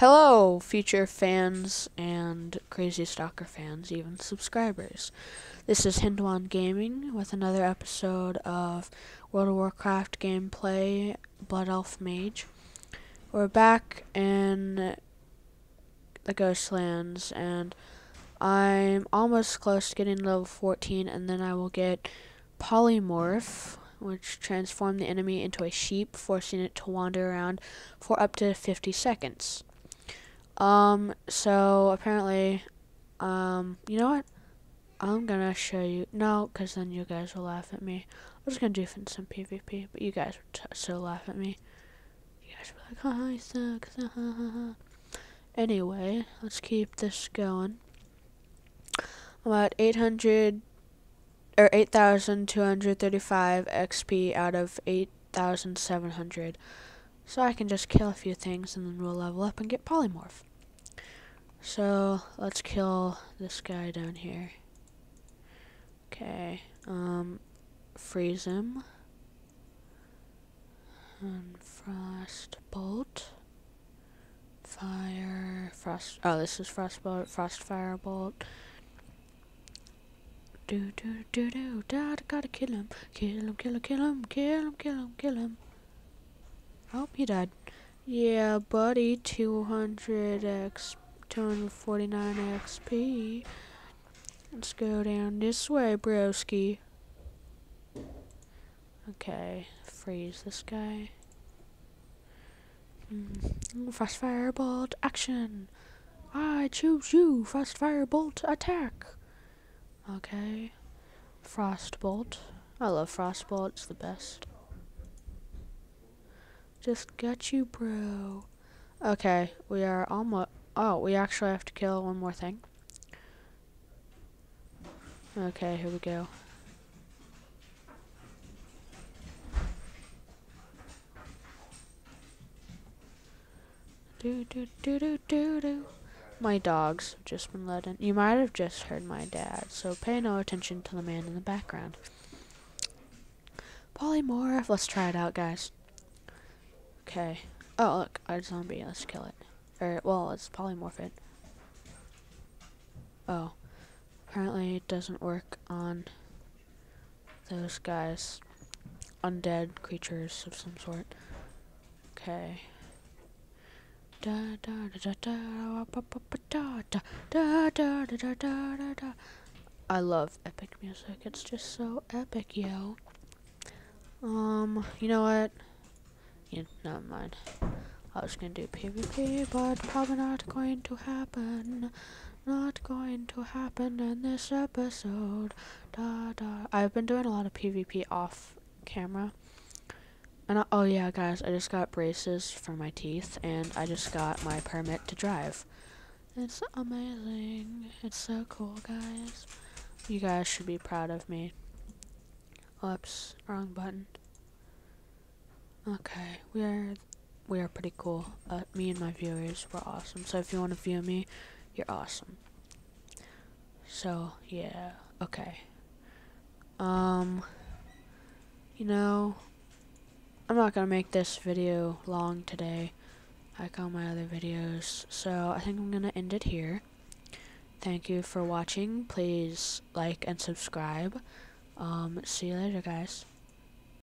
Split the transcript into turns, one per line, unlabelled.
Hello, future fans and crazy stalker fans, even subscribers. This is Hindwan Gaming with another episode of World of Warcraft gameplay Blood Elf Mage. We're back in the Ghostlands and I'm almost close to getting level 14 and then I will get Polymorph which transform the enemy into a sheep, forcing it to wander around for up to 50 seconds. Um, so apparently, um, you know what? I'm gonna show you. No, because then you guys will laugh at me. I was gonna do some PvP, but you guys would so laugh at me. You guys were like. Ha, ha, ha. Anyway, let's keep this going. I'm at 800 or 8,235 XP out of 8,700. So I can just kill a few things and then we'll level up and get polymorph. So let's kill this guy down here. Okay, um, freeze him. And frost bolt. Fire, frost, oh this is frost bolt, frost fire bolt. Do do do do, da, gotta kill him, kill him, kill him, kill him, kill him, kill him, kill him. Oh, he died. Yeah, buddy, 200 X, 249 XP. Let's go down this way, broski. Okay, freeze this guy. Mm. Frost Firebolt, action! I choose you, Frost Firebolt, attack! Okay, Frostbolt. I love Frostbolt, it's the best. Just got you, bro. Okay, we are almost... Oh, we actually have to kill one more thing. Okay, here we go. Do do do do do do. My dogs have just been let in. You might have just heard my dad, so pay no attention to the man in the background. Polymorph. Let's try it out, guys. Okay. Oh, look, our zombie. Let's kill it. Or, well, let's polymorph it. Oh. Apparently it doesn't work on those guys. Undead creatures of some sort. Okay. I love epic music. It's just so epic, yo. Um, you know what? Yeah, never mind. I was gonna do PvP, but probably not going to happen. Not going to happen in this episode. Da da. I've been doing a lot of PvP off camera. And I, oh yeah, guys, I just got braces for my teeth, and I just got my permit to drive. It's amazing. It's so cool, guys. You guys should be proud of me. Oops, wrong button. Okay, we are we are pretty cool. Uh, me and my viewers were awesome. So if you want to view me, you're awesome. So yeah, okay. Um, you know, I'm not gonna make this video long today, like all my other videos. So I think I'm gonna end it here. Thank you for watching. Please like and subscribe. Um, see you later, guys.